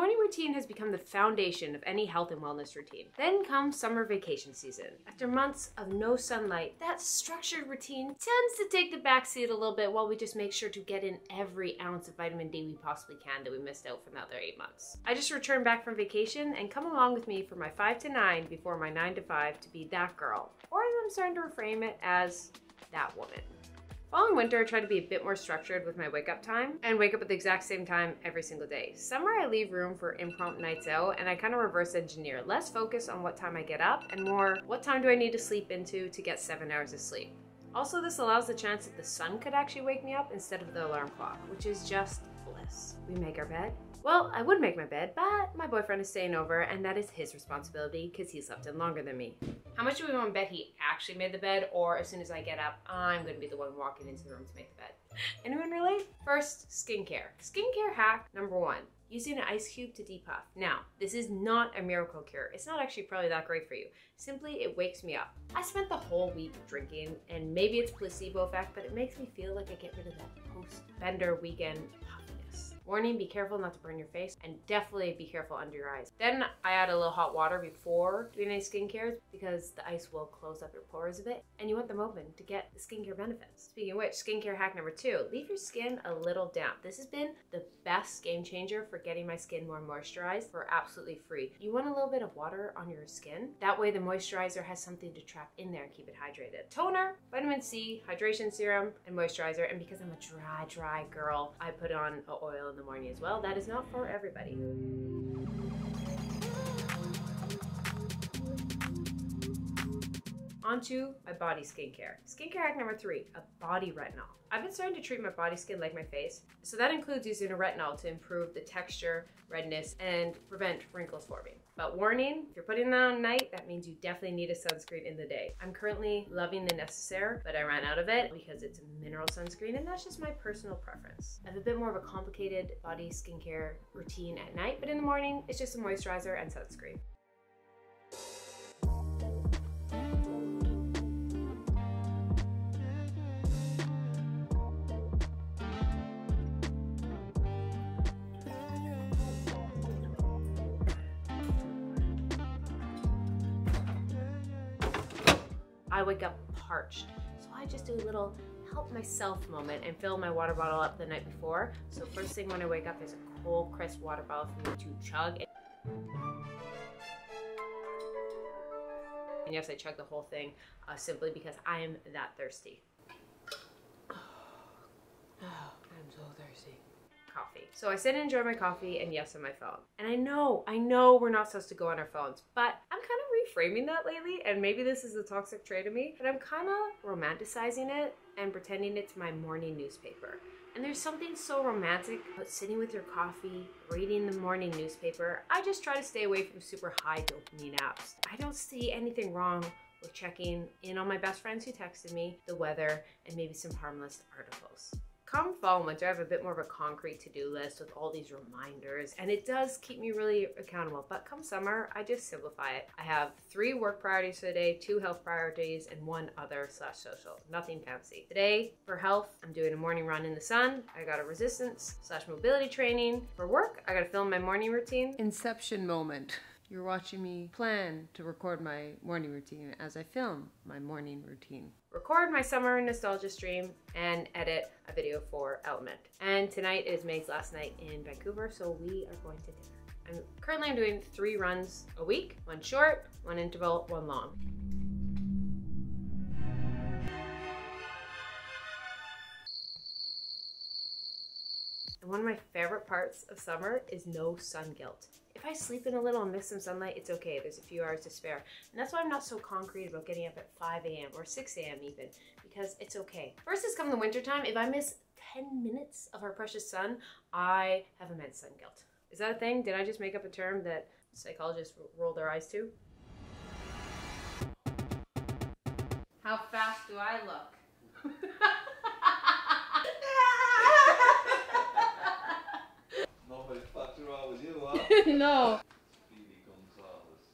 morning routine has become the foundation of any health and wellness routine. Then comes summer vacation season. After months of no sunlight, that structured routine tends to take the backseat a little bit while we just make sure to get in every ounce of vitamin D we possibly can that we missed out for the other eight months. I just returned back from vacation and come along with me for my 5 to 9 before my 9 to 5 to be that girl. Or I'm starting to reframe it as that woman. Following winter, I try to be a bit more structured with my wake up time and wake up at the exact same time every single day. Summer, I leave room for impromptu nights out and I kind of reverse engineer. Less focus on what time I get up and more what time do I need to sleep into to get seven hours of sleep. Also, this allows the chance that the sun could actually wake me up instead of the alarm clock, which is just bliss. We make our bed, well, I would make my bed, but my boyfriend is staying over and that is his responsibility because he slept in longer than me. How much do we want to bet he actually made the bed or as soon as I get up, I'm going to be the one walking into the room to make the bed? Anyone relate? First, skincare. Skincare hack number one. Using an ice cube to depuff. Now, this is not a miracle cure. It's not actually probably that great for you. Simply, it wakes me up. I spent the whole week drinking, and maybe it's placebo effect, but it makes me feel like I get rid of that post-bender weekend Warning, be careful not to burn your face and definitely be careful under your eyes. Then I add a little hot water before doing any skincare because the ice will close up your pores a bit and you want them open to get the skincare benefits. Speaking of which, skincare hack number two, leave your skin a little damp. This has been the best game changer for getting my skin more moisturized for absolutely free. You want a little bit of water on your skin. That way the moisturizer has something to trap in there and keep it hydrated. Toner, vitamin C, hydration serum, and moisturizer. And because I'm a dry, dry girl, I put on an oil the morning as well. That is not for everybody. Onto my body skincare. Skincare hack number three, a body retinol. I've been starting to treat my body skin like my face, so that includes using a retinol to improve the texture, redness, and prevent wrinkles forming. But warning, if you're putting that on night, that means you definitely need a sunscreen in the day. I'm currently loving the Necessaire, but I ran out of it because it's a mineral sunscreen and that's just my personal preference. I have a bit more of a complicated body skincare routine at night, but in the morning, it's just a moisturizer and sunscreen. I wake up parched. So I just do a little help myself moment and fill my water bottle up the night before. So first thing when I wake up, there's a cold, crisp water bottle for me to chug. And yes, I chug the whole thing uh, simply because I am that thirsty. Oh, I'm so thirsty. Coffee. So I sit and enjoy my coffee and yes on my phone. And I know, I know we're not supposed to go on our phones, but I'm kind of reframing that lately, and maybe this is a toxic trait of me, but I'm kind of romanticizing it and pretending it's my morning newspaper. And there's something so romantic about sitting with your coffee, reading the morning newspaper. I just try to stay away from super high dopamine apps. I don't see anything wrong with checking in on my best friends who texted me, the weather, and maybe some harmless articles. Come fall winter, I have a bit more of a concrete to-do list with all these reminders, and it does keep me really accountable. But come summer, I just simplify it. I have three work priorities for the day, two health priorities, and one other slash social. Nothing fancy. Today, for health, I'm doing a morning run in the sun. I got a resistance slash mobility training. For work, I gotta film my morning routine. Inception moment. You're watching me plan to record my morning routine as I film my morning routine. Record my summer nostalgia stream and edit a video for Element. And tonight is Meg's last night in Vancouver, so we are going to dinner. I'm currently I'm doing three runs a week, one short, one interval, one long. One of my favorite parts of summer is no sun guilt. If I sleep in a little and miss some sunlight, it's okay. There's a few hours to spare. And that's why I'm not so concrete about getting up at 5 a.m. or 6 a.m. even, because it's okay. First is come the wintertime, if I miss 10 minutes of our precious sun, I have immense sun guilt. Is that a thing? Did I just make up a term that psychologists roll their eyes to? How fast do I look? with you, huh? no.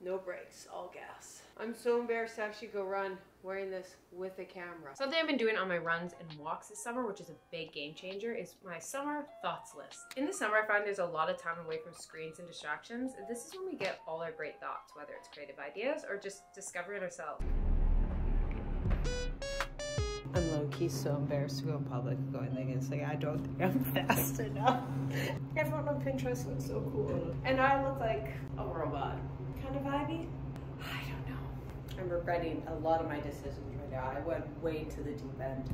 No brakes, all gas. I'm so embarrassed to actually go run wearing this with a camera. Something I've been doing on my runs and walks this summer, which is a big game changer, is my summer thoughts list. In the summer, I find there's a lot of time away from screens and distractions, this is when we get all our great thoughts, whether it's creative ideas or just discovering ourselves. I'm low key so embarrassed to go in public going like it's like I don't think I'm fast enough. Everyone on Pinterest looks so cool. And I look like a robot. Kind of vibey? I don't know. I'm regretting a lot of my decisions right now. I went way to the deep end.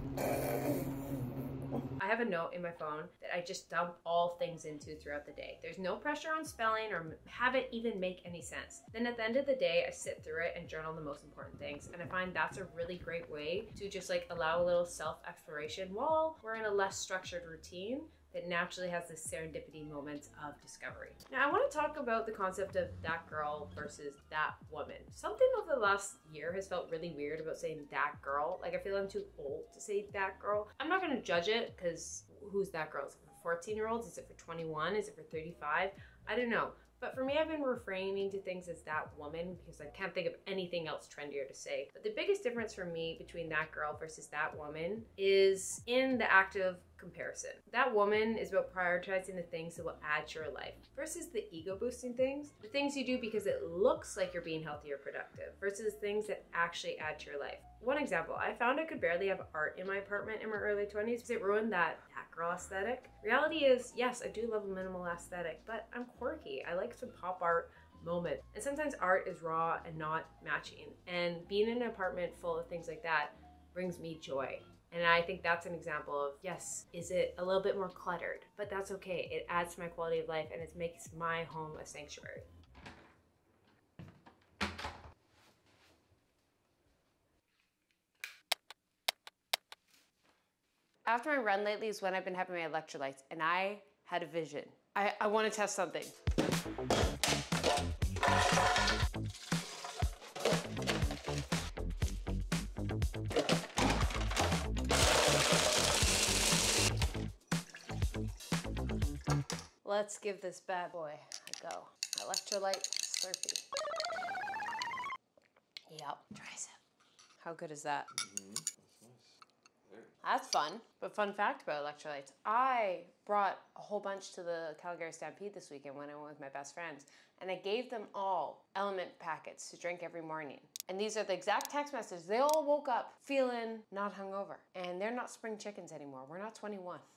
I have a note in my phone that I just dump all things into throughout the day. There's no pressure on spelling or have it even make any sense. Then at the end of the day, I sit through it and journal the most important things. And I find that's a really great way to just like allow a little self exploration while we're in a less structured routine that naturally has this serendipity moments of discovery. Now, I want to talk about the concept of that girl versus that woman. Something over the last year has felt really weird about saying that girl. Like, I feel I'm too old to say that girl. I'm not to judge it because who's that girl? Is it for 14 year olds? Is it for 21? Is it for 35? I don't know. But for me, I've been refraining to things as that woman because I can't think of anything else trendier to say. But the biggest difference for me between that girl versus that woman is in the act of comparison. That woman is about prioritizing the things that will add to your life versus the ego boosting things, the things you do because it looks like you're being healthy or productive versus things that actually add to your life. One example, I found I could barely have art in my apartment in my early 20s because it ruined that, that girl aesthetic. Reality is, yes, I do love a minimal aesthetic, but I'm quirky. I like some pop art moment. And sometimes art is raw and not matching. And being in an apartment full of things like that brings me joy. And I think that's an example of yes, is it a little bit more cluttered? But that's okay. It adds to my quality of life and it makes my home a sanctuary. After my run lately is when I've been having my electrolytes and I had a vision. I, I want to test something. Let's give this bad boy a go. Electrolyte Slurpee. Yep, tricep. How good is that? Mm-hmm. That's fun. But fun fact about electrolytes, I brought a whole bunch to the Calgary Stampede this weekend when I went with my best friends, and I gave them all element packets to drink every morning. And these are the exact text messages. They all woke up feeling not hungover, and they're not spring chickens anymore. We're not 21.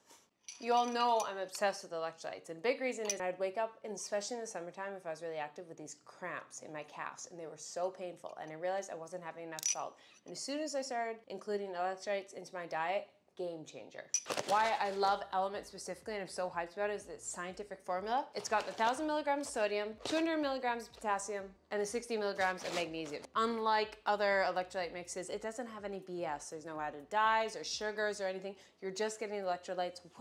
You all know I'm obsessed with electrolytes, and big reason is I'd wake up, and especially in the summertime, if I was really active, with these cramps in my calves, and they were so painful. And I realized I wasn't having enough salt. And as soon as I started including electrolytes into my diet, game changer. Why I love Element specifically and I'm so hyped about it is its scientific formula. It's got the 1000 milligrams of sodium, 200 milligrams of potassium, and the 60 milligrams of magnesium. Unlike other electrolyte mixes, it doesn't have any BS. There's no added dyes or sugars or anything. You're just getting electrolytes with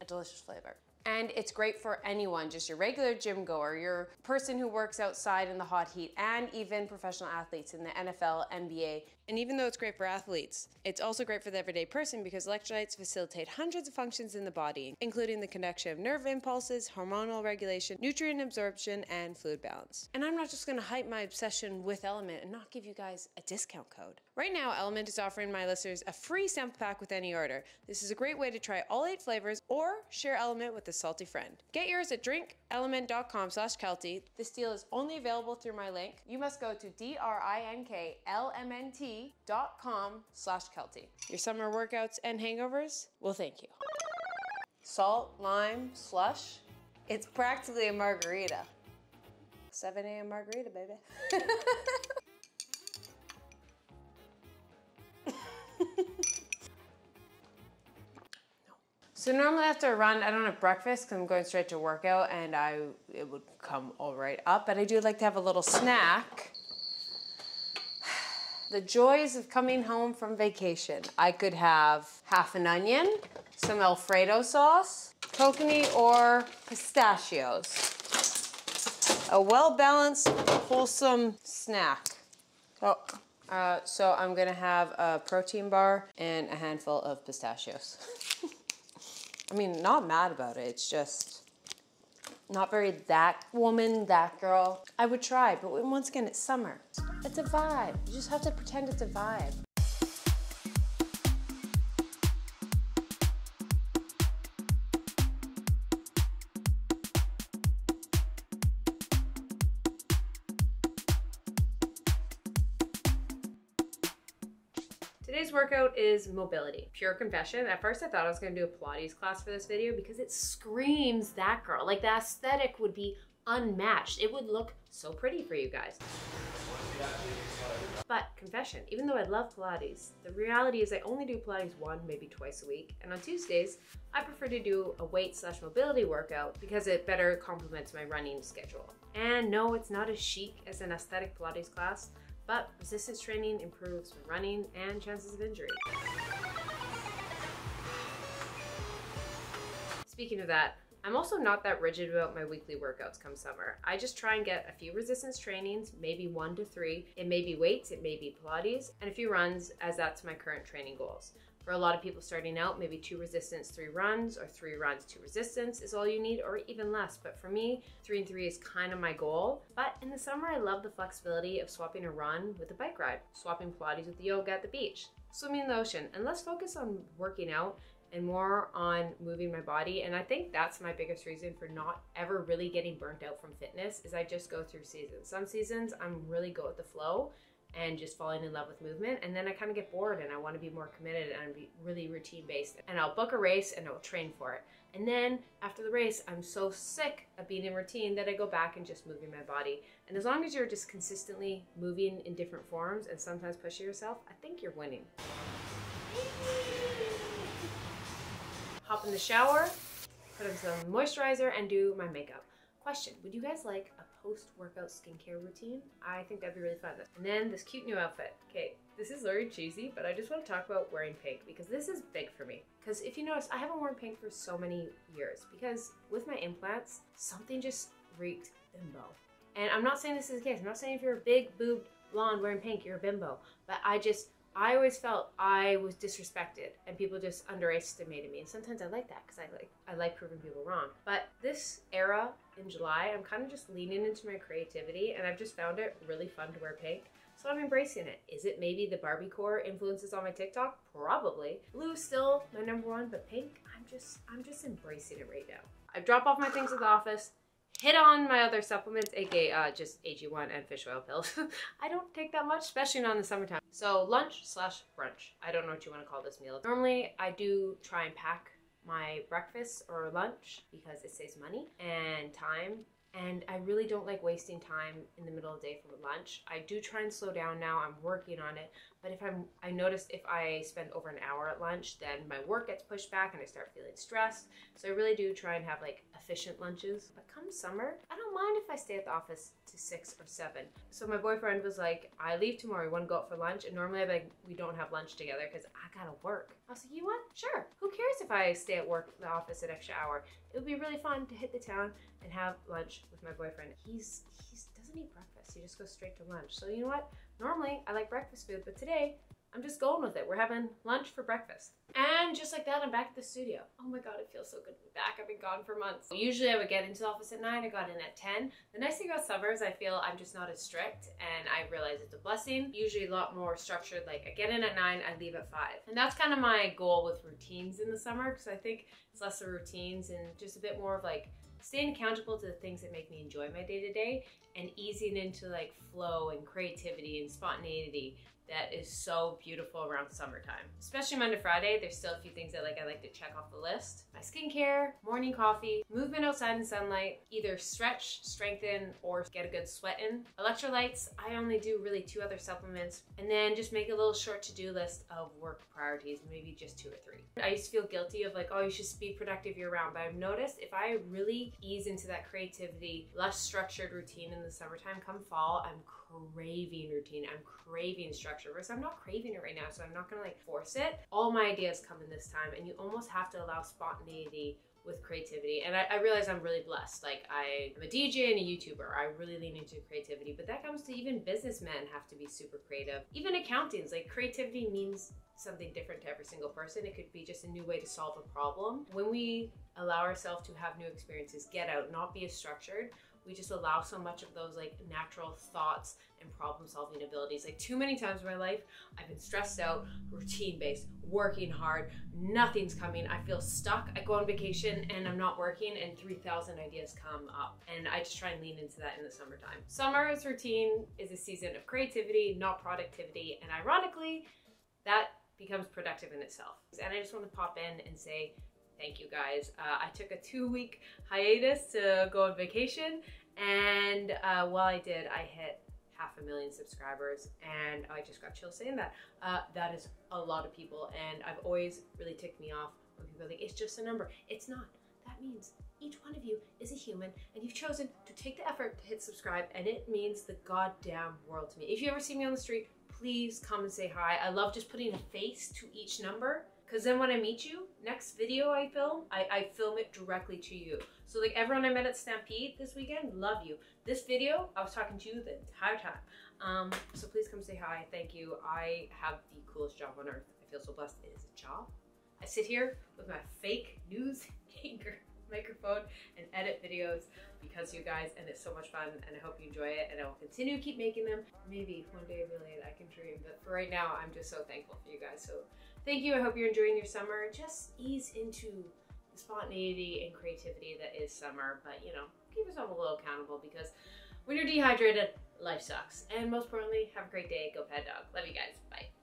a delicious flavor. And it's great for anyone, just your regular gym goer, your person who works outside in the hot heat, and even professional athletes in the NFL, NBA. And even though it's great for athletes, it's also great for the everyday person because electrolytes facilitate hundreds of functions in the body, including the conduction of nerve impulses, hormonal regulation, nutrient absorption, and fluid balance. And I'm not just gonna hype my obsession with Element and not give you guys a discount code. Right now, Element is offering my listeners a free sample pack with any order. This is a great way to try all eight flavors or share Element with a salty friend. Get yours at drinkelement.com slash Keltie. This deal is only available through my link. You must go to D-R-I-N-K-L-M-N-T dot slash Keltie. Your summer workouts and hangovers? Well, thank you. Salt, lime, slush. It's practically a margarita. 7 a.m. margarita, baby. So normally after a run, I don't have breakfast because I'm going straight to workout and I it would come all right up. But I do like to have a little snack. The joys of coming home from vacation. I could have half an onion, some Alfredo sauce, kokanee or pistachios. A well-balanced, wholesome snack. Oh, uh, so I'm gonna have a protein bar and a handful of pistachios. I mean, not mad about it. It's just not very that woman, that girl. I would try, but once again, it's summer. It's a vibe. You just have to pretend it's a vibe. Today's workout is mobility. Pure confession. At first I thought I was gonna do a Pilates class for this video because it screams that girl. Like the aesthetic would be unmatched. It would look so pretty for you guys. But confession, even though I love Pilates, the reality is I only do Pilates one, maybe twice a week. And on Tuesdays, I prefer to do a weight slash mobility workout because it better complements my running schedule. And no, it's not as chic as an aesthetic Pilates class, but resistance training improves running and chances of injury. Speaking of that, I'm also not that rigid about my weekly workouts come summer. I just try and get a few resistance trainings, maybe one to three. It may be weights, it may be Pilates, and a few runs as that's my current training goals. For a lot of people starting out, maybe two resistance, three runs, or three runs, two resistance is all you need, or even less. But for me, three and three is kind of my goal. But in the summer, I love the flexibility of swapping a run with a bike ride, swapping Pilates with yoga at the beach, swimming in the ocean, and let's focus on working out and more on moving my body. And I think that's my biggest reason for not ever really getting burnt out from fitness is I just go through seasons. Some seasons I'm really go with the flow and just falling in love with movement. And then I kind of get bored and I want to be more committed and be really routine based. And I'll book a race and I'll train for it. And then after the race, I'm so sick of being in routine that I go back and just moving my body. And as long as you're just consistently moving in different forms and sometimes pushing yourself, I think you're winning hop in the shower, put on some moisturizer, and do my makeup. Question, would you guys like a post-workout skincare routine? I think that'd be really fun. And then this cute new outfit. Okay, this is very cheesy, but I just want to talk about wearing pink because this is big for me. Because if you notice, I haven't worn pink for so many years because with my implants, something just reeked bimbo. And I'm not saying this is the case. I'm not saying if you're a big boobed blonde wearing pink, you're a bimbo. But I just, I always felt I was disrespected and people just underestimated me. And sometimes I like that because I like I like proving people wrong. But this era in July, I'm kind of just leaning into my creativity and I've just found it really fun to wear pink. So I'm embracing it. Is it maybe the Barbie core influences on my TikTok? Probably. Blue is still my number one, but pink, I'm just I'm just embracing it right now. I drop off my things at the office, hit on my other supplements, aka uh, just AG1 and fish oil pills. I don't take that much, especially not in the summertime. So lunch slash brunch. I don't know what you want to call this meal. Normally, I do try and pack my breakfast or lunch because it saves money and time and I really don't like wasting time in the middle of the day for lunch. I do try and slow down now. I'm working on it. But if I'm, I noticed if I spend over an hour at lunch, then my work gets pushed back and I start feeling stressed. So I really do try and have like efficient lunches. But come summer, I don't mind if I stay at the office to six or seven. So my boyfriend was like, I leave tomorrow. You want to go out for lunch? And normally I'm like, we don't have lunch together because I gotta work. I was like, you what? Sure. Who cares if I stay at work, the office an extra hour? It would be really fun to hit the town and have lunch with my boyfriend. He's he's doesn't eat breakfast. He just goes straight to lunch. So you know what? Normally I like breakfast food, but today I'm just going with it. We're having lunch for breakfast. And just like that, I'm back at the studio. Oh my God, it feels so good to be back. I've been gone for months. Usually I would get into the office at nine, I got in at 10. The nice thing about summer is I feel I'm just not as strict and I realize it's a blessing. Usually a lot more structured, like I get in at nine, I leave at five. And that's kind of my goal with routines in the summer because I think it's less of routines and just a bit more of like staying accountable to the things that make me enjoy my day to day and easing into like flow and creativity and spontaneity that is so beautiful around summertime. Especially Monday, Friday, there's still a few things that like I like to check off the list. My skincare, morning coffee, movement outside in sunlight, either stretch, strengthen, or get a good sweat in. Electrolytes, I only do really two other supplements, and then just make a little short to-do list of work priorities, maybe just two or three. I used to feel guilty of like, oh, you should be productive year round, but I've noticed if I really ease into that creativity, less structured routine in the summertime, come fall, I'm craving routine. I'm craving structure. Versus I'm not craving it right now, so I'm not gonna like force it. All my ideas come in this time, and you almost have to allow spontaneity with creativity. And I, I, realize I'm really blessed. Like I, am a DJ and a YouTuber. I really lean into creativity, but that comes to even businessmen have to be super creative. Even accountants, like creativity means something different to every single person. It could be just a new way to solve a problem. When we allow ourselves to have new experiences, get out, not be as structured, we just allow so much of those like natural thoughts and problem solving abilities. Like too many times in my life, I've been stressed out, routine based, working hard, nothing's coming. I feel stuck. I go on vacation and I'm not working, and 3,000 ideas come up. And I just try and lean into that in the summertime. Summer's routine is a season of creativity, not productivity. And ironically, that becomes productive in itself. And I just want to pop in and say, Thank you guys. Uh, I took a two week hiatus to go on vacation, and uh, while I did, I hit half a million subscribers, and I just got chills saying that. Uh, that is a lot of people, and I've always really ticked me off when people are like, it's just a number. It's not. That means each one of you is a human, and you've chosen to take the effort to hit subscribe, and it means the goddamn world to me. If you ever see me on the street, please come and say hi. I love just putting a face to each number because then when I meet you, next video I film, I, I film it directly to you. So like everyone I met at Stampede this weekend, love you. This video, I was talking to you the entire time. Um, so please come say hi. Thank you. I have the coolest job on earth. I feel so blessed. It is a job. I sit here with my fake news anchor microphone and edit videos because you guys and it's so much fun and I hope you enjoy it and I will continue to keep making them. Maybe one day really I can dream but for right now I'm just so thankful for you guys. So thank you. I hope you're enjoying your summer. Just ease into the spontaneity and creativity that is summer but you know keep yourself a little accountable because when you're dehydrated life sucks and most importantly have a great day. Go pet dog. Love you guys. Bye.